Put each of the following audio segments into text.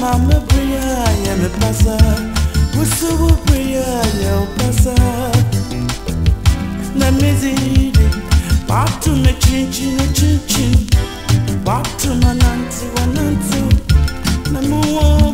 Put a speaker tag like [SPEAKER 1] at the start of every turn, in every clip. [SPEAKER 1] Mama me bria ya me pasa Musubu bria ya upasa Na mizidi Watu me chinchi na chinchi Watu mananti wananti Na muo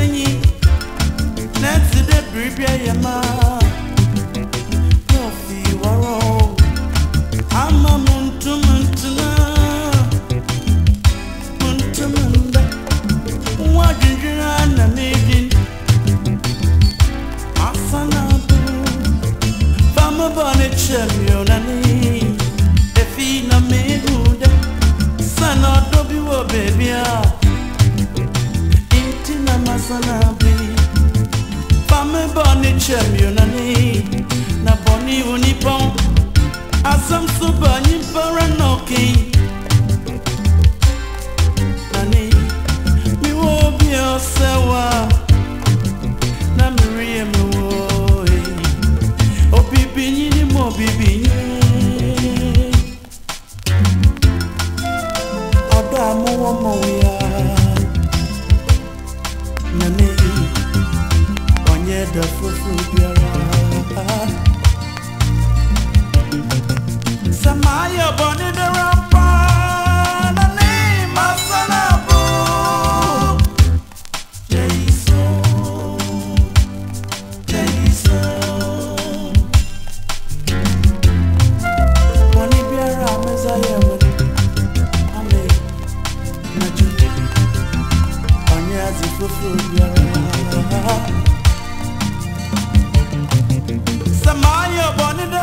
[SPEAKER 1] Let's na the de biribi ma coffee. sana bi Fame boni chem yonani Na boni unipon Asam soba nyimpara noki ọ̀dọ̀ fúnfún bíọ́rọ̀. Sàmáyé ọ̀bọ̀ ní dẹ́rọ̀ pa
[SPEAKER 2] lọ́ní ìmọ̀sánà bò. Jẹ́yìísọ́, jẹ́yìísọ́.
[SPEAKER 1] Bọ̀ ní bíọ́rọ̀ àmẹ́sà yẹ̀ wọlé. Amẹ́ Nàìjíríà. I in the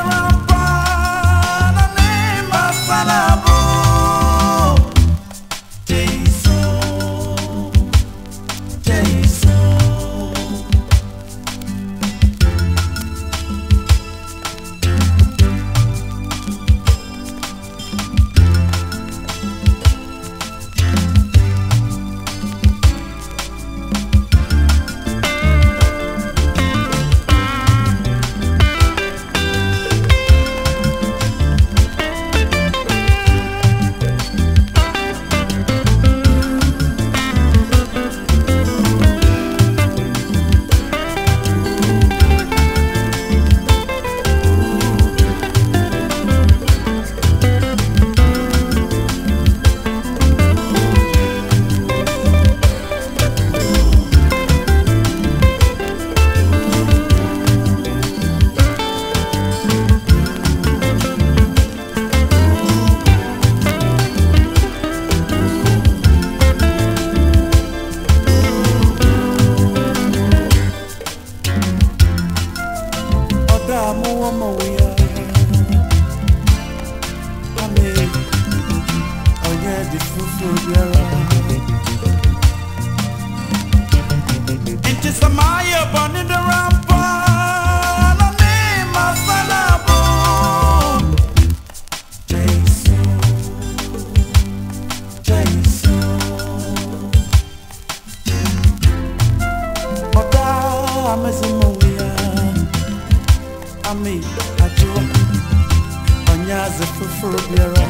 [SPEAKER 1] ami adwo onyaze fufuru biara